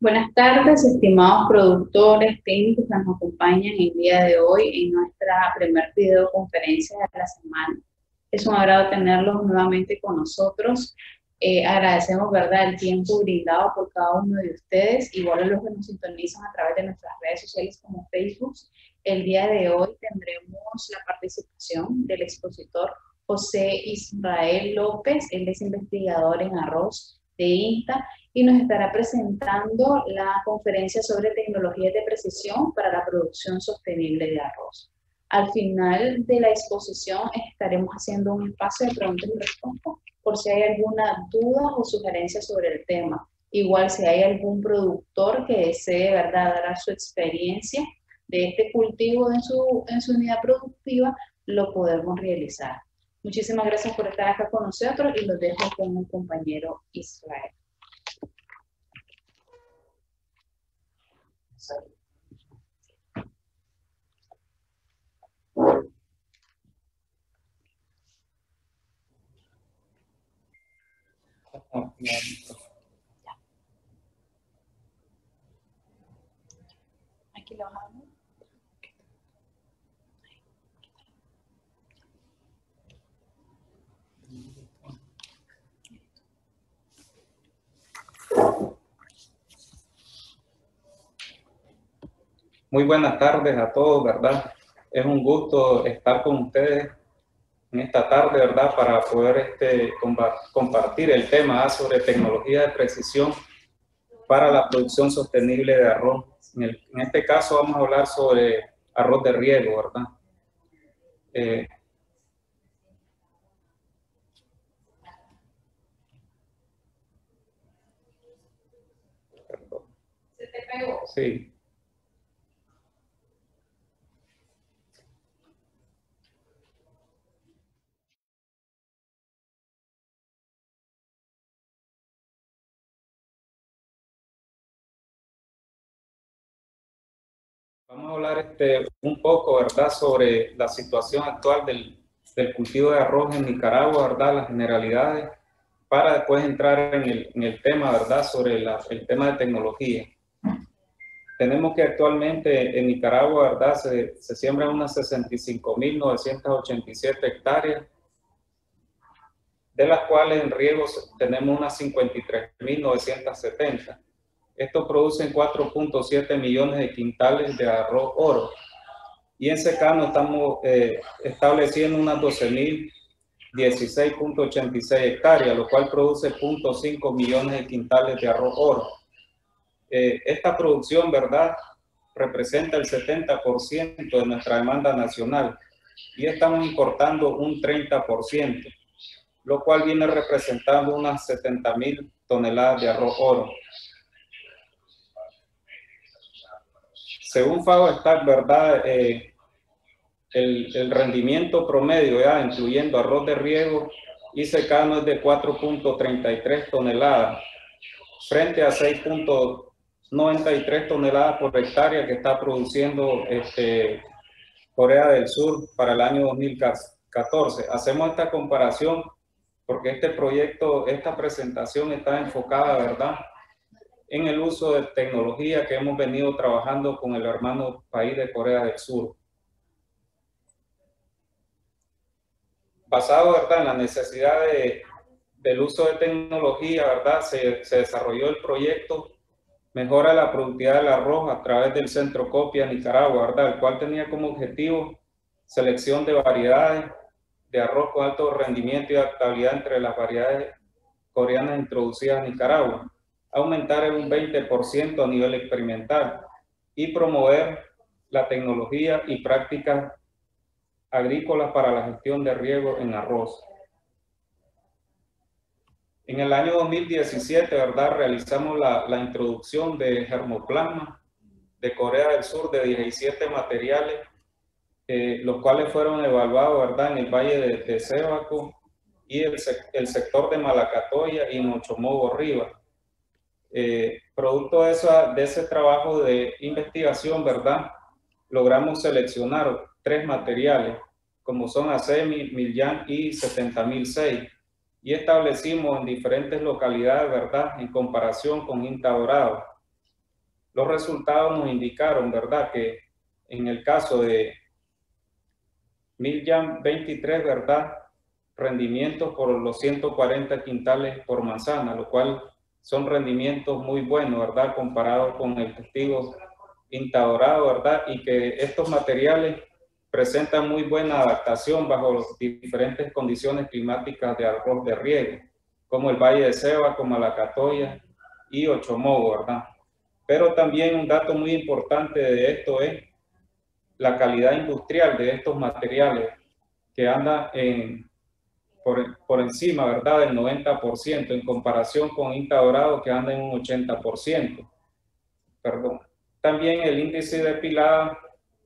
Buenas tardes, estimados productores, técnicos que nos acompañan el día de hoy en nuestra primer videoconferencia de la semana. Es un agrado tenerlos nuevamente con nosotros. Eh, agradecemos, ¿verdad?, el tiempo brindado por cada uno de ustedes, igual a los que nos sintonizan a través de nuestras redes sociales como Facebook. El día de hoy tendremos la participación del expositor José Israel López, él es investigador en arroz de INTA y nos estará presentando la conferencia sobre tecnologías de precisión para la producción sostenible de arroz. Al final de la exposición estaremos haciendo un espacio de preguntas y respuestas por si hay alguna duda o sugerencia sobre el tema. Igual si hay algún productor que desee ¿verdad? dar su experiencia de este cultivo en su, en su unidad productiva, lo podemos realizar. Muchísimas gracias por estar acá con nosotros y los dejo con un compañero Israel. Muy buenas tardes a todos, ¿verdad? Es un gusto estar con ustedes en esta tarde, ¿verdad? Para poder este, compartir el tema sobre tecnología de precisión para la producción sostenible de arroz. En, este caso vamos a hablar sobre arroz de riego, ¿verdad? Eh, ¿Se te pegó? Sí. Vamos a hablar este, un poco, ¿verdad?, sobre la situación actual del, del, cultivo de arroz en Nicaragua, ¿verdad?, las generalidades, para después entrar en el, en el tema, ¿verdad?, sobre la, el tema de tecnología. Tenemos que actualmente en Nicaragua, ¿verdad?, se, se siembran unas 65.987 hectáreas, de las cuales en riegos tenemos unas 53.970 esto produce 4.7 millones de quintales de arroz oro. Y en secano estamos eh, estableciendo unas 12.016.86 hectáreas, lo cual produce 0.5 millones de quintales de arroz oro. Eh, esta producción, ¿verdad?, representa el 70% de nuestra demanda nacional y estamos importando un 30%, lo cual viene representando unas 70.000 toneladas de arroz oro. Según FAO ¿verdad? Eh, el, rendimiento promedio, ya incluyendo arroz de riego y secano es de 4.33 toneladas, frente a 6.93 toneladas por hectárea que está produciendo este, Corea del Sur para el año 2014. Hacemos esta comparación porque este proyecto, esta presentación está enfocada, ¿verdad?, en el uso de tecnología que hemos venido trabajando con el hermano país de Corea del Sur. Basado ¿verdad? en la necesidad de, del uso de tecnología, ¿verdad? Se, se, desarrolló el proyecto Mejora la productividad del arroz a través del Centro Copia Nicaragua, ¿verdad? el cual tenía como objetivo selección de variedades de arroz con alto rendimiento y adaptabilidad entre las variedades coreanas introducidas en Nicaragua aumentar en un 20% a nivel experimental y promover la tecnología y prácticas agrícolas para la gestión de riego en arroz. En el año 2017, ¿verdad? Realizamos la, introducción de germoplasma de Corea del Sur de 17 materiales, eh, los cuales fueron evaluados, ¿verdad? En el valle de, de Cebaco y el, el sector de Malacatoya y Mochomogo Rivas eh, producto de, ese trabajo de investigación, ¿verdad? Logramos seleccionar tres materiales, como son ASEMI, Millán y 70006, y establecimos en diferentes localidades, ¿verdad? En comparación con Inta Dorado. los resultados nos indicaron, ¿verdad? Que en el caso de Miljan 23, ¿verdad? Rendimientos por los 140 quintales por manzana, lo cual son rendimientos muy buenos, ¿verdad? Comparado con el testigo intadorado, ¿verdad? Y que estos materiales presentan muy buena adaptación bajo las diferentes condiciones climáticas de arroz de riego, como el Valle de Seba, como la Catoya y Ochomogo, ¿verdad? Pero también un dato muy importante de esto es la calidad industrial de estos materiales que anda en, por, encima, ¿verdad?, del 90% en comparación con INTA Dorado que anda en un 80%. Perdón. También el índice de pilada,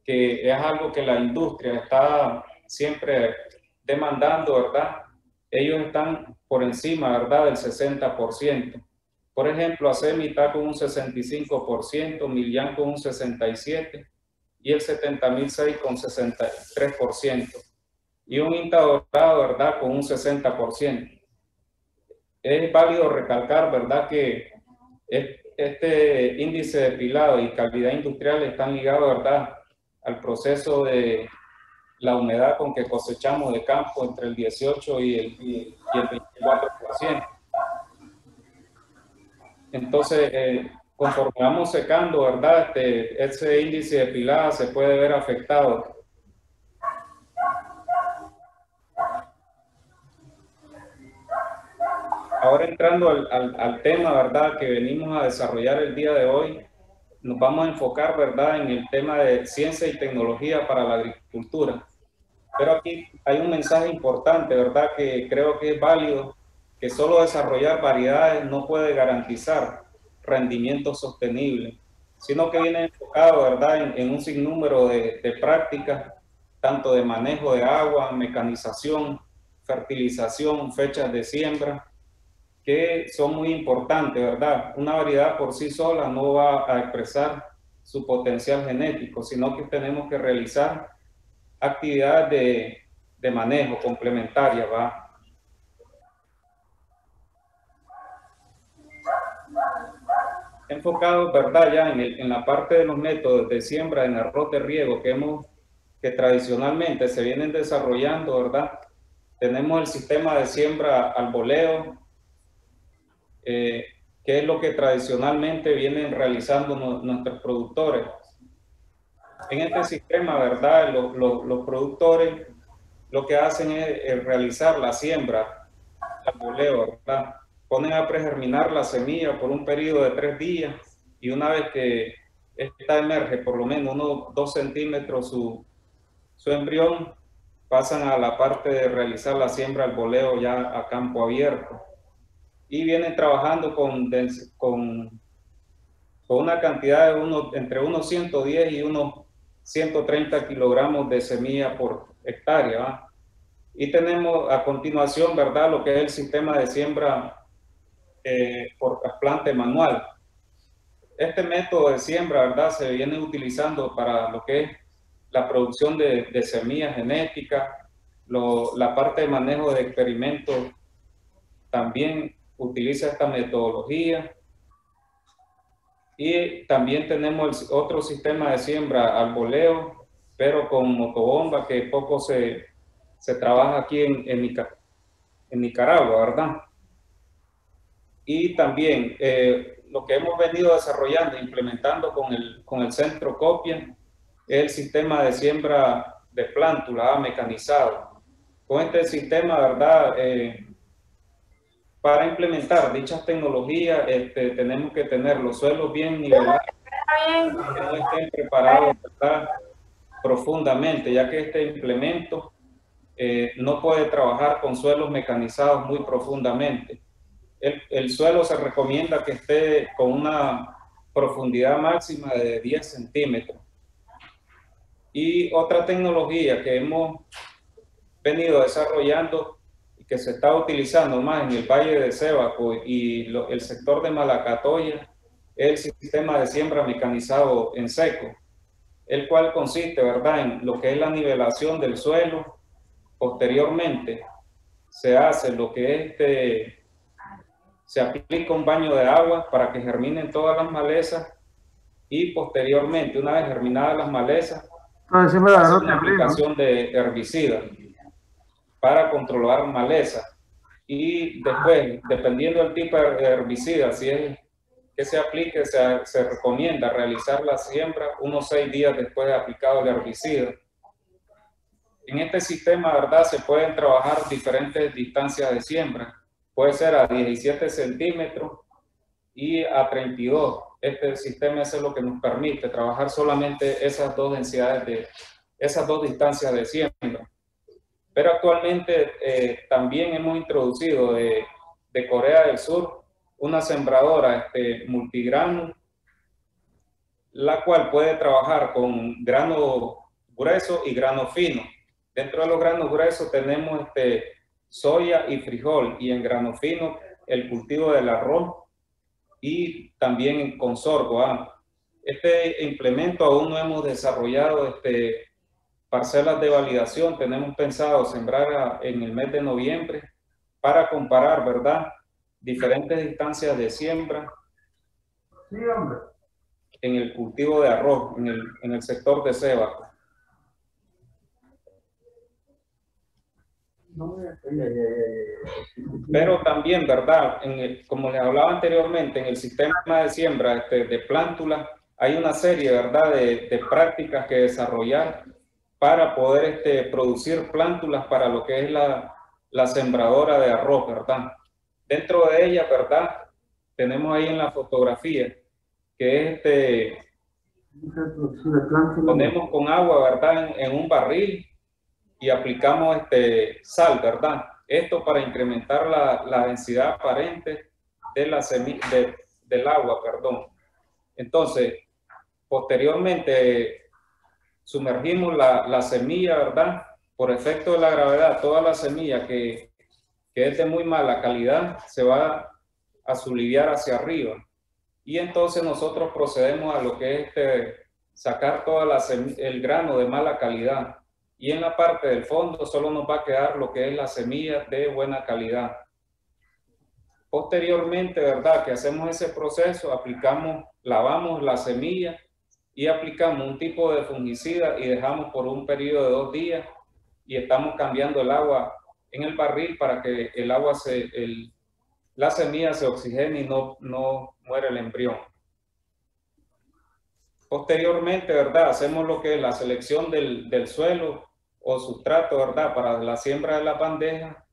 que es algo que la industria está siempre demandando, ¿verdad? Ellos están por encima, ¿verdad?, del 60%. Por ejemplo, Acemi con un 65%, Millán con un 67% y el 70.006 con 63% y un INTA dorado, ¿verdad? Con un 60%. Es válido recalcar, ¿verdad? Que este índice de pilado y calidad industrial están ligados, ¿verdad? Al proceso de la humedad con que cosechamos de campo entre el 18 y el, y el 24%. Entonces, eh, conforme vamos secando, ¿verdad? Este, ese índice de pilada se puede ver afectado ahora entrando al, tema, ¿verdad?, que venimos a desarrollar el día de hoy, nos vamos a enfocar, ¿verdad?, en el tema de ciencia y tecnología para la agricultura. Pero aquí hay un mensaje importante, ¿verdad?, que creo que es válido, que solo desarrollar variedades no puede garantizar rendimiento sostenible, sino que viene enfocado, ¿verdad?, en, un sinnúmero de, de prácticas, tanto de manejo de agua, mecanización, fertilización, fechas de siembra, que son muy importantes, ¿verdad? Una variedad por sí sola no va a expresar su potencial genético, sino que tenemos que realizar actividades de, de manejo complementaria, ¿va? Enfocado, ¿verdad? Ya en, en la parte de los métodos de siembra en arroz de riego que hemos, que tradicionalmente se vienen desarrollando, ¿verdad? Tenemos el sistema de siembra al boleo, eh, es lo que tradicionalmente vienen realizando nuestros productores. En este sistema, ¿verdad? Los, productores lo que hacen es, realizar la siembra al boleo, ¿verdad? Ponen a pregerminar la semilla por un periodo de tres días y una vez que esta emerge por lo menos unos dos centímetros su, su embrión, pasan a la parte de realizar la siembra al boleo ya a campo abierto y vienen trabajando con, con, con una cantidad de uno, entre unos 110 y unos 130 kilogramos de semilla por hectárea. Y tenemos a continuación, ¿verdad?, lo que es el sistema de siembra eh, por trasplante manual. Este método de siembra, ¿verdad?, se viene utilizando para lo que es la producción de, de semillas genéticas, la parte de manejo de experimentos también utiliza esta metodología. Y también tenemos otro sistema de siembra al boleo, pero con motobomba que poco se, se trabaja aquí en, en, Nicaragua, ¿verdad? Y también eh, lo que hemos venido desarrollando, implementando con el, con el centro copia, el sistema de siembra de plántula mecanizado. Con este sistema, ¿verdad? Eh, para implementar dichas tecnologías este, tenemos que tener los suelos bien nivelados, que no estén preparados profundamente, ya que este implemento eh, no puede trabajar con suelos mecanizados muy profundamente. El, el, suelo se recomienda que esté con una profundidad máxima de 10 centímetros. Y otra tecnología que hemos venido desarrollando que se está utilizando más en el Valle de Sebaco y el sector de Malacatoya es el sistema de siembra mecanizado en seco, el cual consiste, ¿verdad?, en lo que es la nivelación del suelo. Posteriormente se hace lo que es este, se aplica un baño de agua para que germinen todas las malezas y posteriormente, una vez germinadas las malezas, Ah, sí la ¿no? aplicación de herbicida para controlar maleza. Y después, dependiendo del tipo de herbicida, si es que se aplique, se, se recomienda realizar la siembra unos seis días después de aplicado el herbicida. En este sistema, ¿verdad? Se pueden trabajar diferentes distancias de siembra. Puede ser a 17 centímetros y a 32. Este sistema es lo que nos permite trabajar solamente esas dos densidades de, esas dos distancias de siembra. Pero actualmente eh, también hemos introducido de, de, Corea del Sur una sembradora este, multigrano, la cual puede trabajar con grano grueso y grano fino. Dentro de los granos gruesos tenemos este, soya y frijol y en grano fino el cultivo del arroz y también con sorgo. ¿ah? Este implemento aún no hemos desarrollado este, parcelas de validación. Tenemos pensado sembrar en el mes de noviembre para comparar, ¿verdad? Diferentes distancias de siembra Sí, hombre. en el cultivo de arroz, en el, en el sector de ceba. Pero también, ¿verdad? En el- como les hablaba anteriormente, en el sistema de siembra este, de plántula hay una serie, ¿verdad?, de, de prácticas que desarrollar para poder este, producir plántulas para lo que es la, sembradora de arroz, ¿verdad? Dentro de ella, ¿verdad? Tenemos ahí en la fotografía que es este, ponemos con agua, ¿verdad? En, un barril y aplicamos este, sal, ¿verdad? Esto para incrementar la, densidad aparente del agua, perdón. Entonces, posteriormente sumergimos la, la semilla, ¿verdad? Por efecto de la gravedad, toda la semilla que, que es de muy mala calidad se va a subliviar hacia arriba. Y entonces nosotros procedemos a lo que es este, sacar semi- el grano de mala calidad. Y en la parte del fondo solo nos va a quedar lo que es la semilla de buena calidad. Posteriormente, ¿verdad? Que hacemos ese proceso, aplicamos, lavamos la semilla y aplicamos un tipo de fungicida y dejamos por un periodo de dos días y estamos cambiando el agua en el barril para que el agua se, el, la semilla se oxigene y no, no muere el embrión. Posteriormente, ¿verdad? Hacemos lo que es la selección del, del suelo o sustrato, ¿verdad? Para la siembra de la bandeja,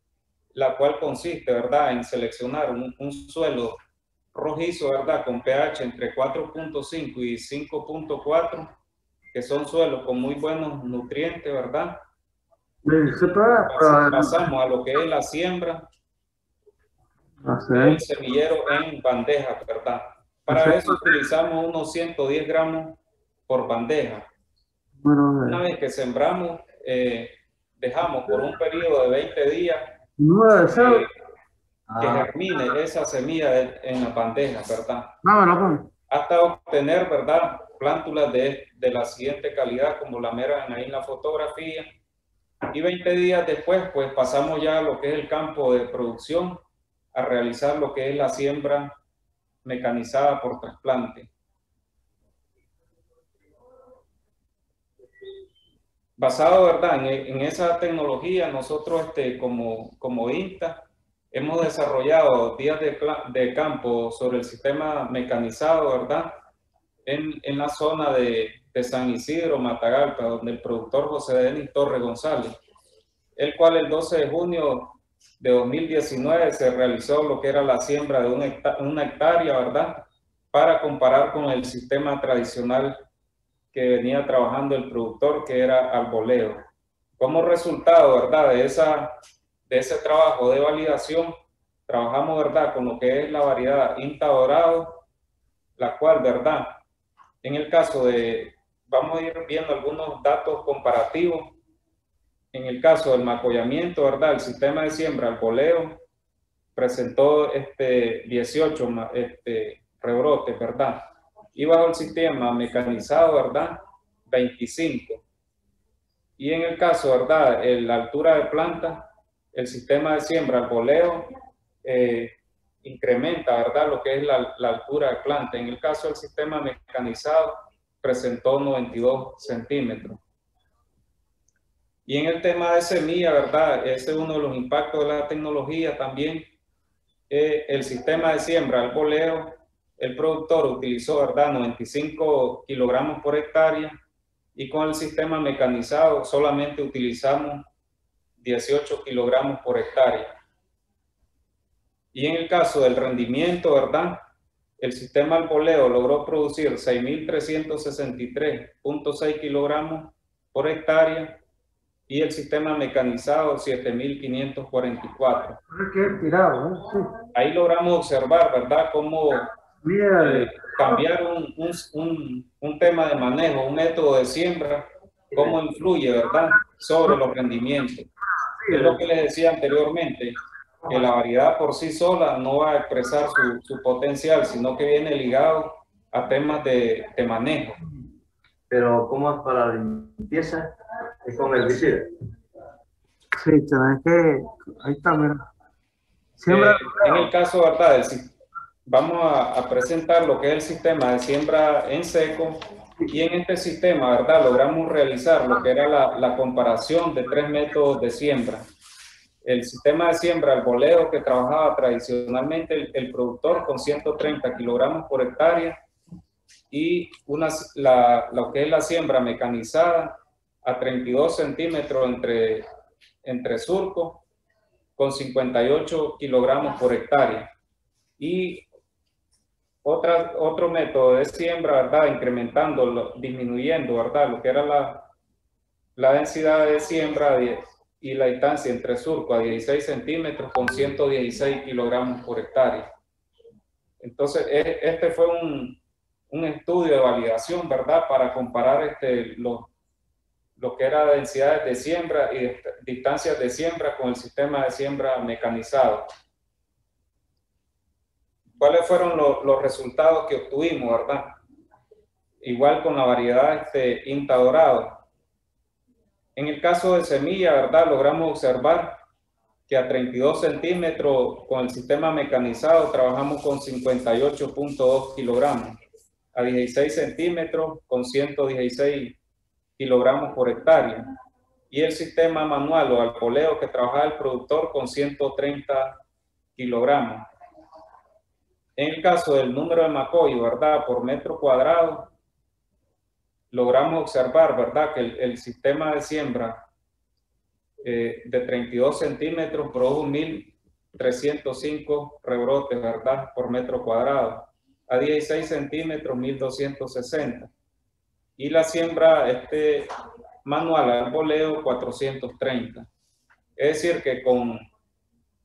la cual consiste, ¿verdad? En seleccionar un, un suelo rojizo, ¿verdad? Con pH entre 4.5 y 5.4, que son suelos con muy buenos nutrientes, ¿verdad? Sí, Pasamos a lo que es la siembra el semillero en bandeja, ¿verdad? Para Perfecto. eso utilizamos unos 110 gramos por bandeja. Bueno, Una vez que sembramos, eh, dejamos por un periodo de 20 días de eh, que Ah, germine esa semilla en la bandeja, ¿verdad? vámonos, pues. Hasta obtener, ¿verdad? Plántulas de, de la siguiente calidad, como la miran ahí en la fotografía. Y 20 días después, pues pasamos ya a lo que es el campo de producción, a realizar lo que es la siembra mecanizada por trasplante. Basado, ¿verdad? En, en esa tecnología, nosotros este, como, como INTA hemos desarrollado días de, de campo sobre el sistema mecanizado, ¿verdad? En, en la zona de, de San Isidro, Matagalpa, donde el productor José Denis Torres González, el cual el 12 de junio de 2019 se realizó lo que era la siembra de una hecta- una hectárea, ¿verdad? Para comparar con el sistema tradicional que venía trabajando el productor, que era al boleo. Como resultado, ¿verdad? De, esa, de ese trabajo de validación, trabajamos, ¿verdad? Con lo que es la variedad Inta Dorado, la cual, ¿verdad? En el caso de, vamos a ir viendo algunos datos comparativos. En el caso del macollamiento, ¿verdad? El sistema de siembra al boleo presentó este 18 ma- este, rebrotes, ¿verdad? Y bajo el sistema mecanizado, ¿verdad? 25. Y en el caso, ¿verdad? La altura de planta, el sistema de siembra al boleo eh, incrementa, ¿verdad? Lo que es la, altura de planta. En el caso del sistema mecanizado, presentó 92 centímetros. Y en el tema de semilla, ¿verdad? Ese es uno de los impactos de la tecnología también. Eh, el sistema de siembra, el boleo, el productor utilizó, ¿verdad? 95 kilogramos por hectárea y con el sistema mecanizado solamente utilizamos 18 kilogramos por hectárea. Y en el caso del rendimiento, ¿verdad? El sistema alboleo logró producir 6.363.6 kilogramos por hectárea y el sistema mecanizado 7.544. Ahí logramos observar, ¿verdad?, cómo eh, cambiar un, un, un, tema de manejo, un método de siembra, cómo influye, ¿verdad?, sobre los rendimientos. Es lo que les decía anteriormente, que la variedad por sí sola no va a expresar su, su potencial, sino que viene ligado a temas de, de manejo. Pero ¿cómo es para la limpieza? Es con herbicida. Sí, tenés que... Ahí está, mira. Siembra... Eh, en el caso, ¿verdad? Vamos a, a, presentar lo que es el sistema de siembra en seco y en este sistema, ¿verdad? Logramos realizar lo que era la, la comparación de tres métodos de siembra el sistema de siembra, el boleo que trabajaba tradicionalmente el, productor con 130 kilogramos por hectárea y una, la, lo que es la siembra mecanizada a 32 centímetros entre, entre surco con 58 kilogramos por hectárea. Y otra, otro método de siembra, ¿verdad? Incrementando, disminuyendo, ¿verdad? Lo que era la, la densidad de siembra y la distancia entre surco a 16 centímetros con 116 kilogramos por hectárea. Entonces, e, este fue un, un estudio de validación, ¿verdad? Para comparar este, lo, lo que era densidades de siembra y distancias de siembra con el sistema de siembra mecanizado. ¿Cuáles fueron los resultados que obtuvimos, verdad? Igual con la variedad este, INTA dorado en el caso de semilla, ¿verdad? Logramos observar que a 32 centímetros con el sistema mecanizado trabajamos con 58.2 kilogramos. A 16 centímetros con 116 kilogramos por hectárea. Y el sistema manual o alpoleo que trabajaba el productor con 130 kilogramos. En el caso del número de macoy, ¿verdad? Por metro cuadrado, logramos observar, ¿verdad?, que el, sistema de siembra eh, de 32 centímetros produjo 1.305 rebrotes, ¿verdad?, por metro cuadrado. A 16 centímetros, 1.260. Y la siembra este, manual al boleo, 430. Es decir, que con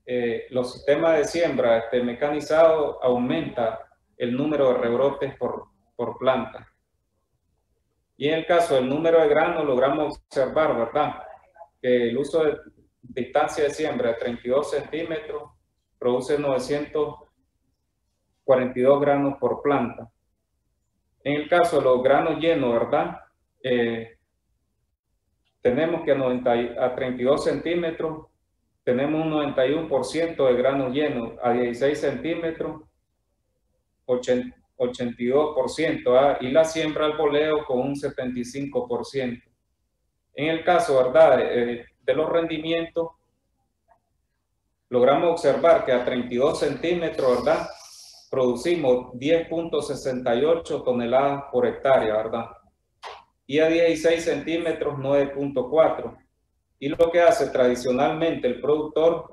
eh, los sistemas de siembra este, mecanizado aumenta el número de rebrotes por, por planta. Y en el caso del número de granos, logramos observar, ¿verdad? Que el uso de distancia de siembra de 32 centímetros produce 942 granos por planta. En el caso de los granos llenos, ¿verdad? Eh, tenemos que a, 90, a 32 centímetros tenemos un 91% de granos llenos, a 16 centímetros 80, 82%, ¿ah? y la siembra al boleo con un 75%. En el caso, ¿verdad?, de, de los rendimientos, logramos observar que a 32 centímetros, ¿verdad?, producimos 10.68 toneladas por hectárea, ¿verdad? Y a 16 centímetros, 9.4. Y lo que hace tradicionalmente el productor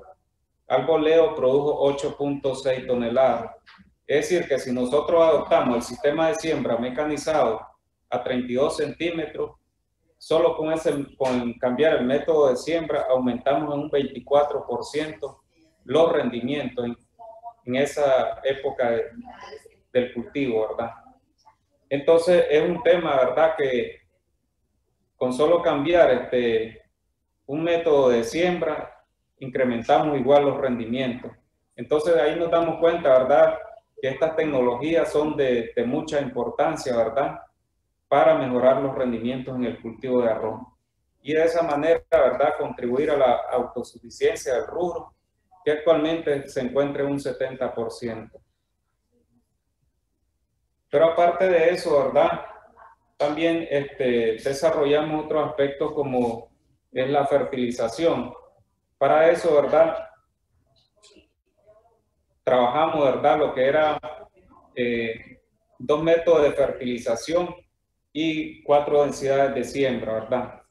al boleo produjo 8.6 toneladas. Es decir, que si nosotros adoptamos el sistema de siembra mecanizado a 32 centímetros, solo con, ese, con cambiar el método de siembra aumentamos en un 24% los rendimientos en, esa época del cultivo, ¿verdad? Entonces es un tema, ¿verdad? Que con solo cambiar este, un método de siembra, incrementamos igual los rendimientos. Entonces ahí nos damos cuenta, ¿verdad? que estas tecnologías son de, de, mucha importancia, ¿verdad? Para mejorar los rendimientos en el cultivo de arroz. Y de esa manera, ¿verdad? Contribuir a la autosuficiencia del rubro que actualmente se encuentra en un 70%. Pero aparte de eso, ¿verdad? También este, desarrollamos otros aspectos como es la fertilización. Para eso, ¿verdad? Trabajamos, ¿verdad? Lo que era eh, dos métodos de fertilización y cuatro densidades de siembra, ¿verdad?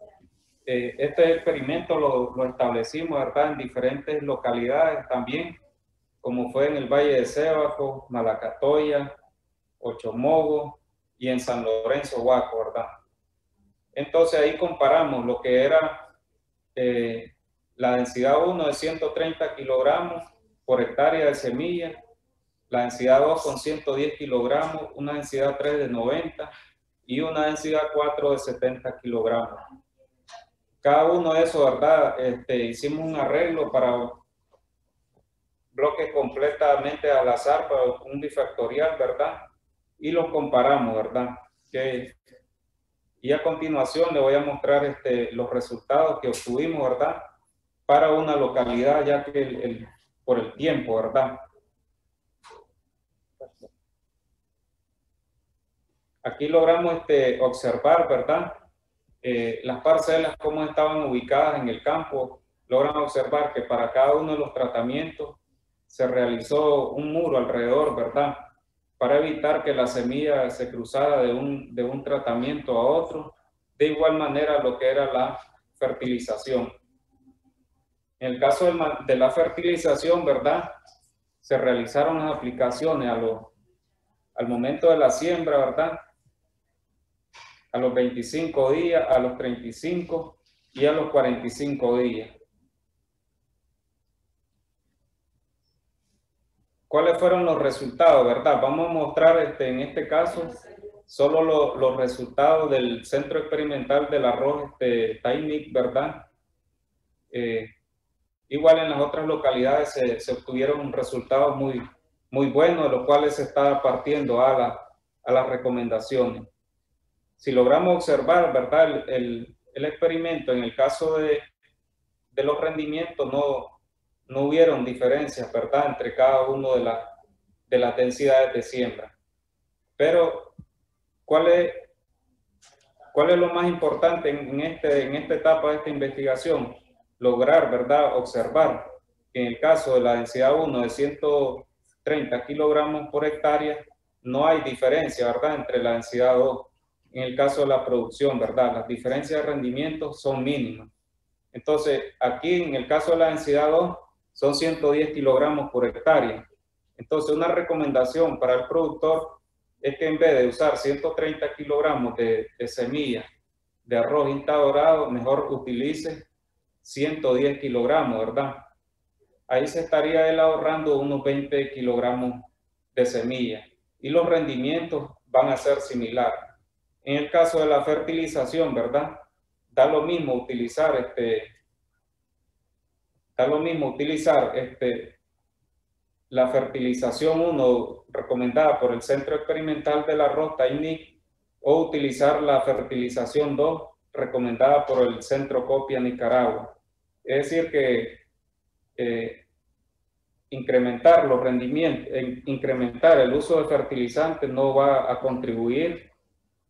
Eh, este experimento lo, lo, establecimos, ¿verdad? En diferentes localidades también, como fue en el Valle de Cebaco, Malacatoya, Ochomogo y en San Lorenzo, Huaco, ¿verdad? Entonces ahí comparamos lo que era eh, la densidad 1 de 130 kilogramos por hectárea de semilla, la densidad 2 con 110 kilogramos, una densidad 3 de 90 y una densidad 4 de 70 kilogramos. Cada uno de esos, ¿verdad? Este, hicimos un arreglo para bloques completamente al azar, para un bifactorial, ¿verdad? Y los comparamos, ¿verdad? Y a continuación le voy a mostrar este, los resultados que obtuvimos, ¿verdad? Para una localidad, ya que el, por el tiempo, ¿verdad? Aquí logramos este, observar, ¿verdad? Eh, las parcelas, cómo estaban ubicadas en el campo. Logran observar que para cada uno de los tratamientos se realizó un muro alrededor, ¿verdad? Para evitar que la semilla se cruzara de un, de un tratamiento a otro. De igual manera lo que era la fertilización. En el caso de, la fertilización, ¿verdad? Se realizaron las aplicaciones a lo, al momento de la siembra, ¿verdad? A los 25 días, a los 35 y a los 45 días. ¿Cuáles fueron los resultados, verdad? Vamos a mostrar este, en este caso solo los resultados del Centro Experimental del Arroz este, Tainic, ¿verdad? Eh, igual en las otras localidades se, obtuvieron resultados muy, muy buenos, de los cuales se está partiendo a, la, a las recomendaciones. Si logramos observar, ¿verdad? El, el, experimento en el caso de, de los rendimientos no, no hubieron diferencias, ¿verdad?, entre cada uno de, de las densidades de siembra. Pero, ¿cuál es, cuál es lo más importante en, este, en esta etapa de esta investigación? Lograr, ¿verdad?, observar que en el caso de la densidad 1 de 130 kilogramos por hectárea, no hay diferencia, ¿verdad?, entre la densidad 2. En el caso de la producción, ¿verdad?, las diferencias de rendimiento son mínimas. Entonces, aquí en el caso de la densidad 2, son 110 kilogramos por hectárea. Entonces, una recomendación para el productor es que en vez de usar 130 kilogramos de, semilla de arroz dorado, mejor utilice 110 kilogramos, ¿verdad? Ahí se estaría él ahorrando unos 20 kilogramos de semilla y los rendimientos van a ser similares. En el caso de la fertilización, ¿verdad? Da lo mismo utilizar este, lo mismo utilizar este, la fertilización 1 recomendada por el Centro Experimental del Arroz TAINIC o utilizar la fertilización 2 recomendada por el Centro Copia Nicaragua. Es decir que eh, incrementar los rendimientos, incrementar el uso de fertilizantes no va a contribuir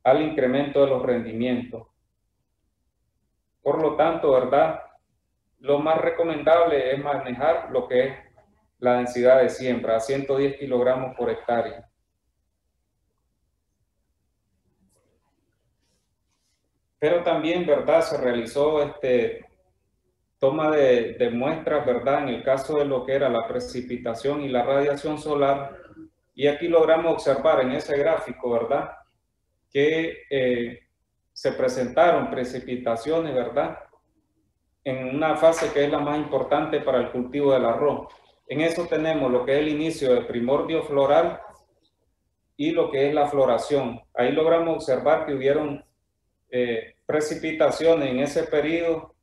al incremento de los rendimientos. Por lo tanto, ¿verdad? Lo más recomendable es manejar lo que es la densidad de siembra, a 110 kilogramos por hectárea. Pero también, ¿verdad? Se realizó este, toma de, de, muestras, ¿verdad? En el caso de lo que era la precipitación y la radiación solar. Y aquí logramos observar en ese gráfico, ¿verdad? Que eh, se presentaron precipitaciones, ¿verdad? En una fase que es la más importante para el cultivo del arroz. En eso tenemos lo que es el inicio del primordio floral y lo que es la floración. Ahí logramos observar que hubieron eh, precipitaciones en ese periodo.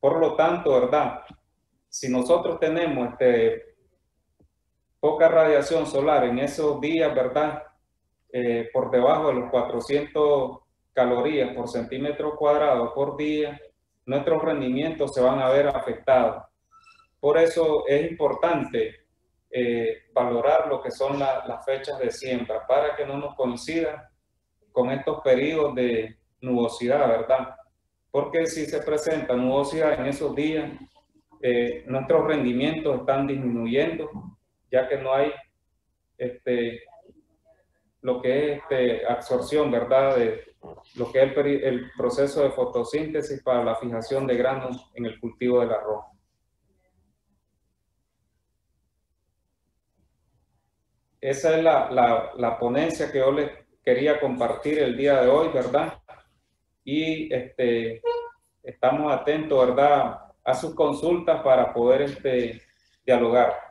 Por lo tanto, ¿verdad? Si nosotros tenemos este, poca radiación solar en esos días, ¿verdad? Eh, por debajo de los 400 calorías por centímetro cuadrado por día, nuestros rendimientos se van a ver afectados. Por eso es importante eh, valorar lo que son las fechas de siembra para que no nos coincidan con estos periodos de nubosidad, ¿verdad? Porque si se presenta nubosidad en esos días, eh, nuestros rendimientos están disminuyendo, ya que no hay este, lo que es este, absorción, ¿verdad? Lo que es el, el proceso de fotosíntesis para la fijación de granos en el cultivo del arroz. esa es la, la, ponencia que yo les quería compartir el día de hoy, ¿verdad? Y este, estamos atentos, ¿verdad? A sus consultas para poder este, dialogar.